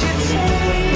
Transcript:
should take